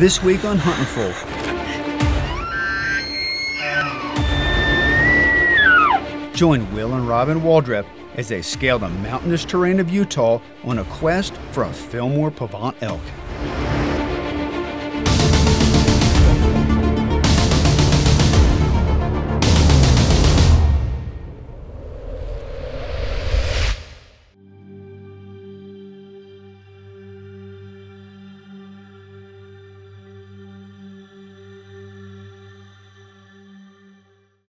This week on Huntin' Fool, Join Will and Robyn Waldrip as they scale the mountainous terrain of Utah on a quest for a Fillmore Pahvant elk.